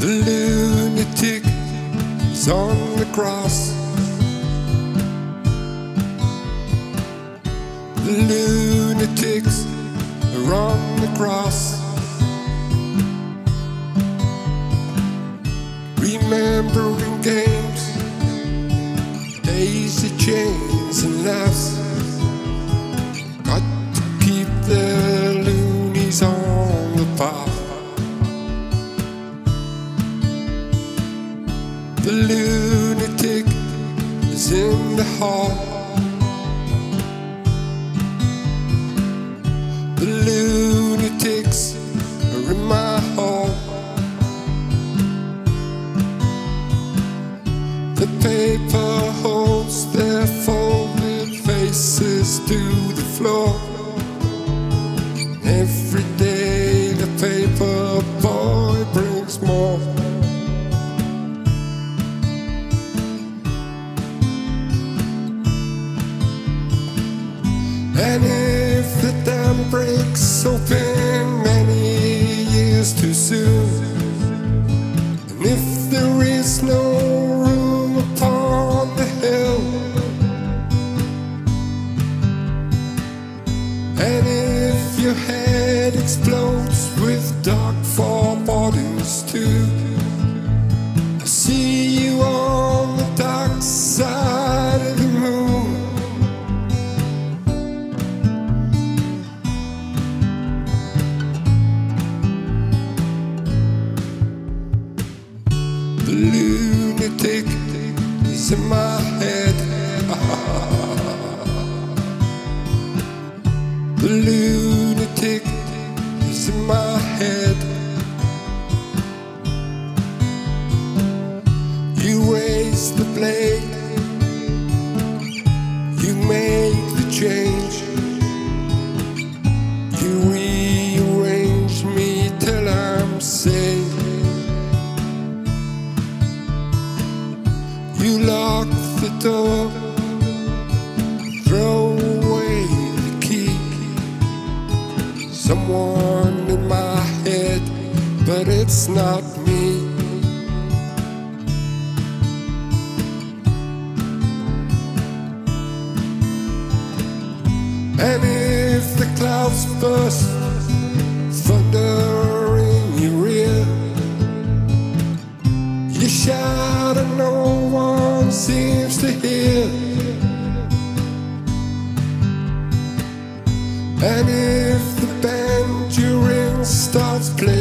The lunatic is on the cross. The lunatics are on the cross. Remembering games, daisy chains and laughs. The lunatic is in the hall. The lunatics are in my hall. The paper holds their folded faces to the floor. And if the dam breaks open many years too soon, and if there is no room upon the hill, and if your head explodes with dark forebodings too, is in my head. the lunatic is in my head. You raise the blade, You lock the door, throw away the key. Someone in my head, but it's not me. And if the clouds burst, thunder in your ear. You shout and no one seems to hear. And if the band you're in starts playing